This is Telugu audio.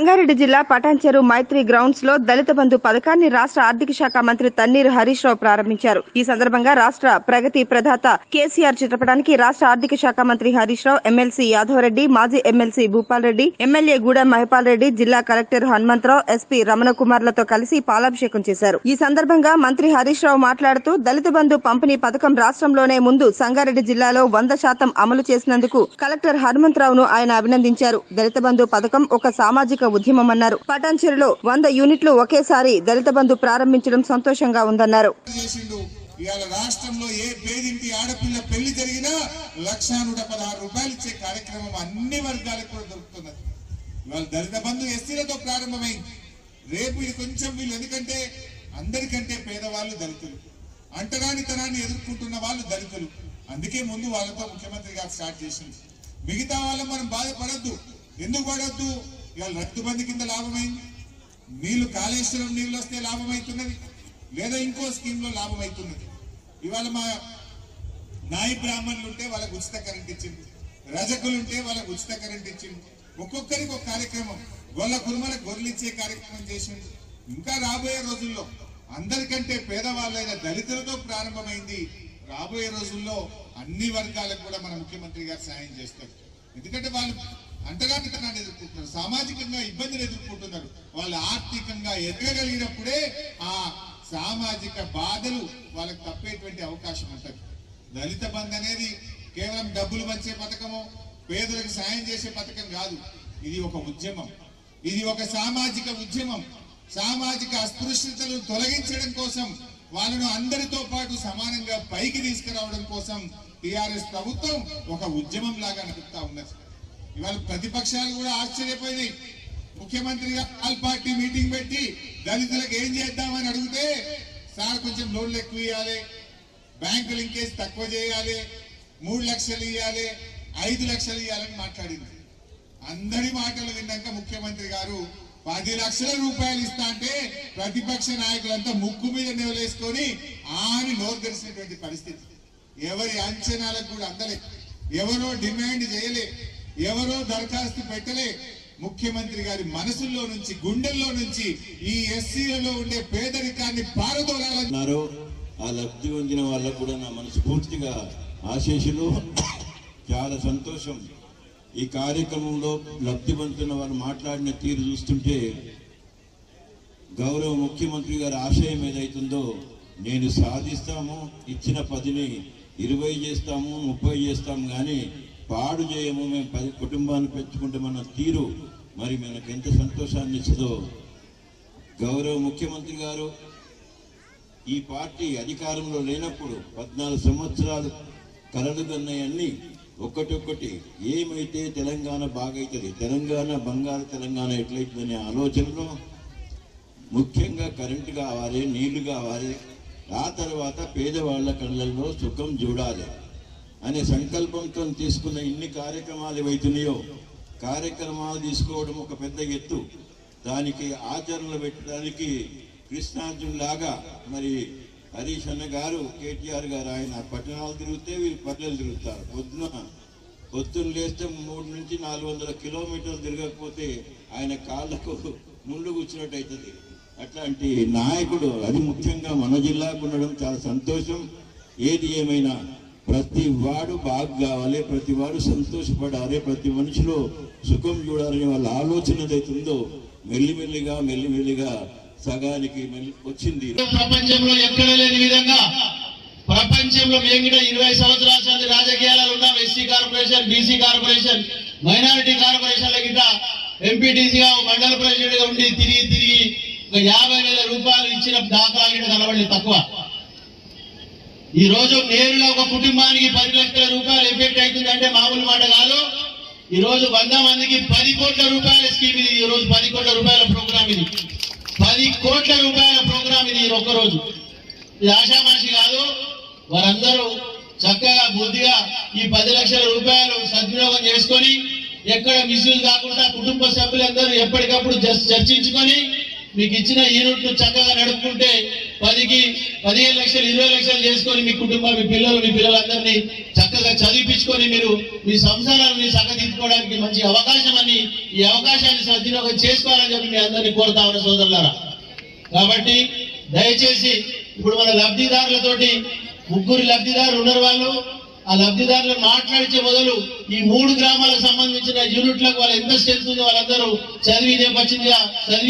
సంగారెడ్డి జిల్లా పటాన్చెరు మైత్రి గ్రౌండ్స్లో దళిత బంధు పథకాన్ని రాష్ట్ర ఆర్థిక శాఖ మంత్రి తన్నీరు హరీష్ రావు ప్రారంభించారు. ఈ సందర్భంగా రాష్ట్ర ప్రగతి ప్రదాత కేసీఆర్ చిత్రపటానికి రాష్ట్ర ఆర్థిక శాఖ మంత్రి హరీష్ రావు ఎమ్మెల్సీ యాదవరెడ్డి మాజీ ఎమ్మెల్సీ భూపాల్ రెడ్డి ఎమ్మెల్యే గూడెం మహిపాల్ రెడ్డి జిల్లా కలెక్టర్ హనుమంతరావు ఎస్పీ రమణ కుమార్లతో కలిసి పాలాభిషేకం చేశారు. ఈ సందర్భంగా మంత్రి హరీష్ రావు మాట్లాడుతూ దళిత బంధు పంపిణీ పథకం రాష్ట్రంలోనే ముందు సంగారెడ్డి జిల్లాలో వంద శాతం అమలు చేసినందుకు కలెక్టర్ హనుమంతరావును ఆయన అభినందించారు. దళిత బంధు పథకం ఒక సామాజిక ఉద్యమమన్నారు. పటాన్చెరులో వంద యూనిట్లు ఒకేసారి దళిత బంధు ప్రారంభించడం సంతోషంగా ఉందన్నారు. ఇవాళ రాష్ట్రంలో ఏ పేదింటి ఆడపిల్ల పెళ్ళి జరిగినా లక్ష నూట పదహారు రూపాయలు ఇచ్చే కార్యక్రమం అన్ని వర్గాలకు కూడా దొరుకుతున్నది. ఇవాళ దళిత బంధు ఎస్సీలతో ప్రారంభమైంది. రేపు ఇది కొంచెం వీళ్ళు ఎందుకంటే అందరికంటే పేదవాళ్ళు దళితులు. అంటరానితనాన్ని ఎదుర్కొంటున్న వాళ్ళు దళితులు. అందుకే ముందు వాళ్ళతో ముఖ్యమంత్రి గారు స్టార్ట్ చేసింది మిగతా వాళ్ళు మనం బాధపడద్దు. ఎందుకు పడద్దు? ఇవాళ రైతు కింద లాభమైంది. నీళ్ళు కాళేశ్వరం నీళ్ళు వస్తే లాభం అవుతున్నది లేదా ఇంకో స్కీమ్లో లాభమవుతున్నది లాభం అవుతున్నది ఇవాళ మా నాయి బ్రాహ్మణులు ఉంటే వాళ్ళకు ఉచిత కరెంట్ ఇచ్చింది. రజకులు ఉంటే వాళ్ళకు ఉచిత కరెంట్ ఇచ్చింది. ఒక్కొక్కరికి ఒక కార్యక్రమం. గొల్ల కురుమల గొర్రెలిచ్చే కార్యక్రమం చేసింది. ఇంకా రాబోయే రోజుల్లో అందరికంటే పేదవాళ్ళైన దళితులతో ప్రారంభమైంది. రాబోయే రోజుల్లో అన్ని వర్గాలకు కూడా మన ముఖ్యమంత్రి గారు సాయం చేస్తారు. ఎందుకంటే వాళ్ళు అంటరానితనాన్ని ఎదుర్కొంటున్నారు సామాజికంగా ఇబ్బందులు ఎదుర్కొంటున్నారు. వాళ్ళు ఆర్థికంగా ఎదగగలిగినప్పుడే ఆ సామాజిక బాధలు వాళ్ళకి తప్పేటువంటి అవకాశం ఉంటుంది దళిత బంధు అనేది కేవలం డబ్బులు పంచే పథకము పేదలకు సాయం చేసే పథకం కాదు. ఇది ఒక ఉద్యమం. ఇది ఒక సామాజిక ఉద్యమం. సామాజిక అస్పృశ్యతను తొలగించడం కోసం వాళ్ళను అందరితో పాటు సమానంగా పైకి తీసుకురావడం కోసం టిఆర్ఎస్ ప్రభుత్వం ఒక ఉద్యమం లాగా నడుపుతా ఉన్నది. ఇవాళ ప్రతిపక్షాలు కూడా ఆశ్చర్యపోయినాయి. ముఖ్యమంత్రి ఆల్ పార్టీ మీటింగ్ పెట్టి దళితులకు ఏం చేద్దామని అడిగితే సార్ కొంచెం లోన్లు ఎక్కువ ఇవ్వాలి బ్యాంకు లింకేజ్ తక్కువ చేయాలి మూడు లక్షలు ఇవ్వాలి ఐదు లక్షలు ఇవ్వాలని మాట్లాడింది. అందరి మాటలు విన్నాక ముఖ్యమంత్రి గారు పది లక్షల రూపాయలు ఇస్తా అంటే ప్రతిపక్ష నాయకులంతా ముక్కు మీద నెవలేసుకొని ఆని నోరు తెరిచినటువంటి పరిస్థితి. ఎవరి అంచనాలకు కూడా అందలే. ఎవరో డిమాండ్ చేయలే. ఎవరో దరఖాస్తు పెట్టలే. ముఖ్యమంత్రి గారి మనసుల్లో నుంచి గుండెల్లో నుంచి ఈ ఎస్సీలలో ఉండే పేదరికాన్ని పారదోలాలన్నారు ఆ లబ్ధి పొందిన వాళ్ళకు కూడా నా మనస్ఫూర్తిగా ఆశీస్సులు చాలా సంతోషం. ఈ కార్యక్రమంలో లబ్ధి పొందుతున్న మాట్లాడిన తీరు చూస్తుంటే గౌరవ ముఖ్యమంత్రి గారి ఆశయం ఏదైతుందో నేను సాధిస్తాము ఇచ్చిన పదిని ఇరవై చేస్తాము ముప్పై చేస్తాము కానీ పాడు చేయము మేము పది కుటుంబాన్ని పెంచుకుంటామన్న తీరు మరి మనకు ఎంత సంతోషాన్ని ఇచ్చదో గౌరవ ముఖ్యమంత్రి గారు ఈ పార్టీ అధికారంలో లేనప్పుడు పద్నాలుగు సంవత్సరాలు కలలు కన్నాయన్నీ ఒక్కటొక్కటి ఏమైతే తెలంగాణ బాగైతుంది తెలంగాణ బంగారు తెలంగాణ ఎట్లయితుందనే ఆలోచనలో ముఖ్యంగా కరెంటు కావాలి నీళ్ళు కావాలి ఆ తర్వాత పేదవాళ్ళ కళ్ళల్లో సుఖం చూడాలి అనే సంకల్పంతో తీసుకున్న ఇన్ని కార్యక్రమాలు ఏవైతున్నాయో కార్యక్రమాలు తీసుకోవడం ఒక పెద్ద ఎత్తు. దానికి ఆచరణలు పెట్టడానికి కృష్ణార్జునులాగా మరి హరీష్ అన్న గారు కేటీఆర్ గారు ఆయన పట్టణాలు తిరిగితే వీళ్ళు పల్లెలు తిరుగుతారు. పొద్దున పొద్దున్న లేస్తే మూడు నుంచి నాలుగు వందల కిలోమీటర్లు తిరగకపోతే ఆయన కాళ్ళకు ముళ్ళు కూర్చున్నట్టు అవుతుంది. అట్లాంటి నాయకుడు అది ముఖ్యంగా మన జిల్లాకు ఉండడం చాలా సంతోషం. ఏది ఏమైనా ప్రతి వాడు బాగా కావాలి ప్రతి వాడు సంతోషపడాలి ప్రతి మనిషిలో సుఖం చూడాలని వాళ్ళ ఆలోచన ఏదైతుందో మెల్లిమెల్లిగా మెల్లిమెల్లిగా సగానికి వచ్చింది ప్రపంచంలో ఎక్కడ లేని విధంగా ప్రపంచంలో మేము కూడా ఇరవై సంవత్సరాల సంది రాజకీయాలలో ఉన్నాం. SC corporation BC corporation minority కార్పొరేషన్ల గిట్ట ఎంపీటీసీగా మండల ప్రెసిడెంట్గా ఉండి తిరిగి తిరిగి ఒక యాభై వేల రూపాయలు ఇచ్చిన దాఖలా గిట్ట కనబడి తక్కువ. ఈ రోజు నేరుగా ఒక కుటుంబానికి పది లక్షల రూపాయలు ఎఫెక్ట్ అవుతుంది అంటే మామూలు మాట కాదు. ఈ రోజు వంద మందికి పది కోట్ల రూపాయల స్కీమ్ ఇది. ఈ రోజు పది కోట్ల రూపాయల ప్రోగ్రామ్ ఇది. పది కోట్ల రూపాయల ప్రోగ్రామ్ ఇది ఒక్కరోజు. ఇది ఆశామాషి కాదు వారందరూ చక్కగా బుద్ధిగా ఈ పది లక్షల రూపాయలు సద్వినియోగం చేసుకొని ఎక్కడ మిస్యూజ్ కాకుండా కుటుంబ సభ్యులందరూ ఎప్పటికప్పుడు చర్చించుకొని మీకు ఇచ్చిన యూనిట్ చక్కగా నడుపుకుంటే పదికి పదిహేను లక్షలు ఇరవై లక్షలు చేసుకొని మీ కుటుంబం మీ పిల్లలు మీ పిల్లలందరినీ చక్కగా చదివిపించుకొని మీరు మీ సంసారాన్ని సగతి చక్కదిద్దుకోవడానికి మంచి అవకాశం అని ఈ అవకాశాన్ని సద్వినియోగం చేసుకోవాలని చెప్పి మీ అందరినీ కోరుతా ఉన్న సోదరులారా. కాబట్టి దయచేసి ఇప్పుడు మన లబ్ధిదారులతోటి ముగ్గురు లబ్ధిదారులు ఉన్నారు వాళ్ళు. ఆ లబ్ధిదారులు మాట్లాడించే బదులు ఈ మూడు గ్రామాలకు సంబంధించిన యూనిట్లకు వాళ్ళు ఎంత స్ట్రెంత్ ఉందో వాళ్ళందరూ చదివి నేపథ్యంగా చదివి